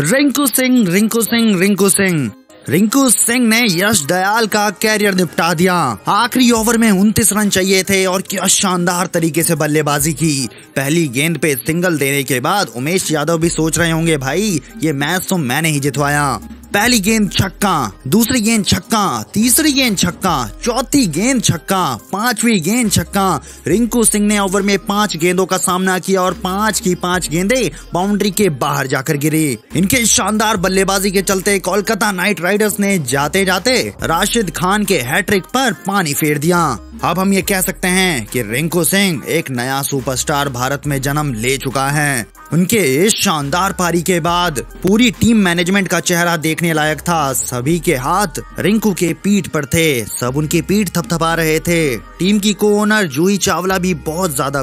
रिंकू सिंह रिंकू सिंह रिंकू सिंह। रिंकू सिंह ने यश दयाल का कैरियर निपटा दिया। आखिरी ओवर में उनतीस रन चाहिए थे और क्या शानदार तरीके से बल्लेबाजी की। पहली गेंद पे सिंगल देने के बाद उमेश यादव भी सोच रहे होंगे, भाई, ये मैच तो मैंने ही जितवाया। पहली गेंद छक्का, दूसरी गेंद छक्का, तीसरी गेंद छक्का, चौथी गेंद छक्का, पांचवी गेंद छक्का। रिंकू सिंह ने ओवर में पाँच गेंदों का सामना किया और पाँच की पाँच गेंदे बाउंड्री के बाहर जाकर गिरी। इनके शानदार बल्लेबाजी के चलते कोलकाता नाइट राइडर्स ने जाते जाते राशिद खान के हैट्रिक पर पानी फेर दिया। अब हम ये कह सकते हैं कि रिंकू सिंह एक नया सुपरस्टार भारत में जन्म ले चुका है। उनके इस शानदार पारी के बाद पूरी टीम मैनेजमेंट का चेहरा देखने लायक था। सभी के हाथ रिंकू के पीठ पर थे। सब उनकी पीठ थपथपा रहे थे। टीम की को ओनर जूही चावला भी बहुत ज़्यादा